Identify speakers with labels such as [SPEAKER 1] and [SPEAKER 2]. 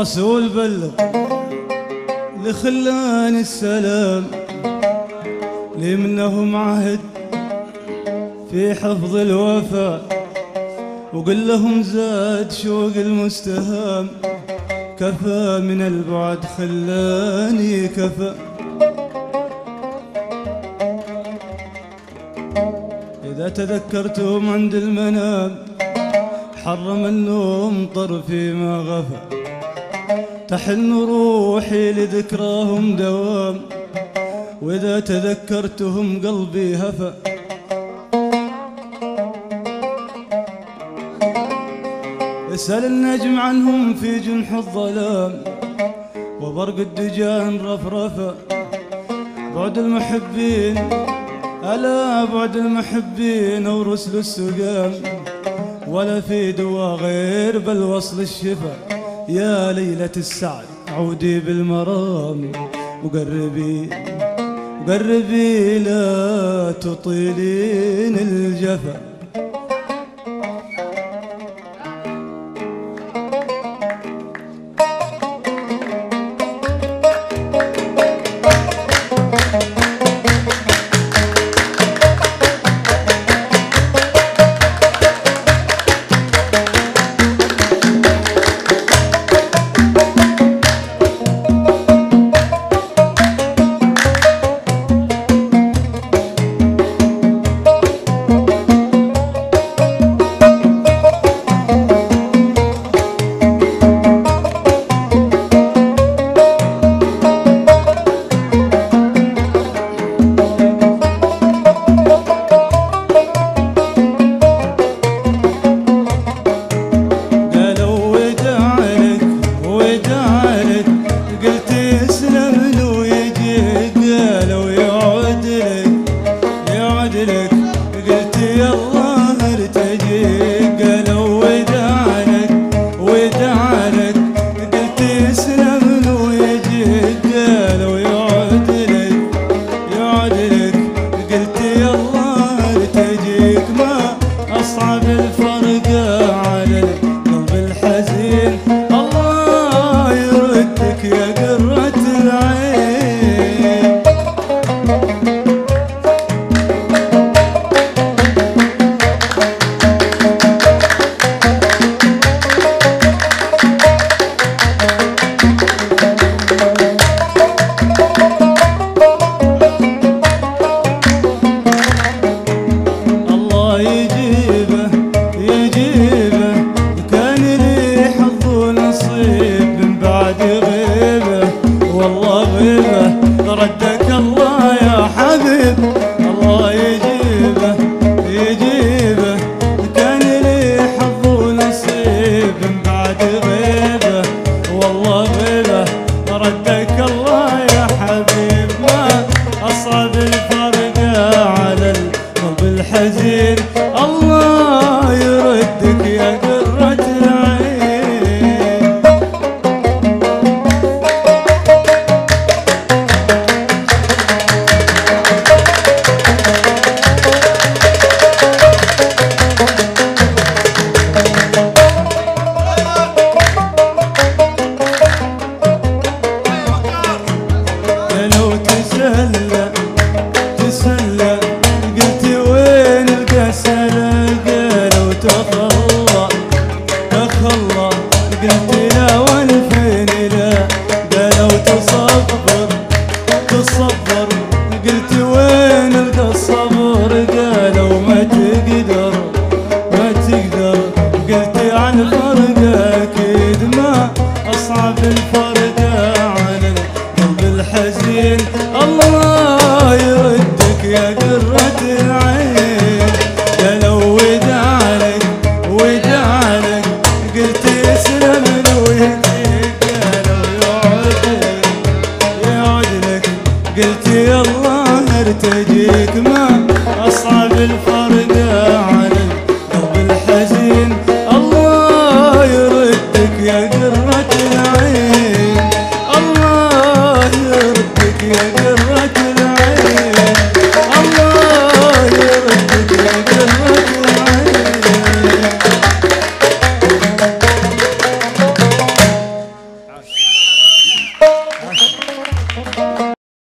[SPEAKER 1] رسول بلغ لخلان السلام. لي منهم عهد في حفظ الوفاء وقل لهم زاد شوق المستهام. كفى من البعد خلاني كفى. إذا تذكرتهم عند المنام حرم النوم طرفي ما غفى. تحن روحي لذكراهم دوام. وإذا تذكرتهم قلبي هفى. اسأل النجم عنهم في جنح الظلام. وبرق الدجان رفرفة. بعد المحبين ألا بعد المحبين ورسل السقام. ولا في دوا غير بل وصل الشفا يا ليلة السعد. عودي بالمرام وقربي قربي لا تطيلين الجفا. الفرقة على القلب الحزين. الله الحزين الله يردك يا قرة العين.